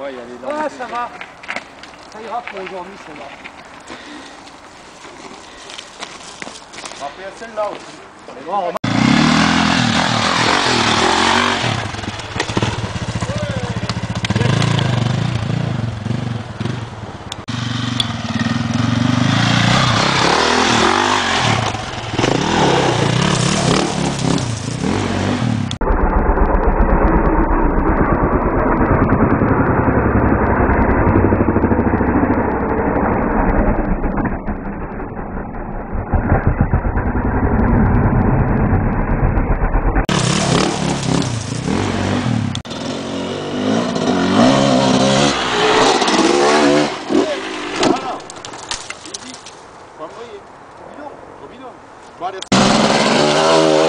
Ouais, il y a les Ouais, ça va. Ça ira pour aujourd'hui, ça va. Faire celle-là aussi. Vamos ahí, comido, comido. Varias.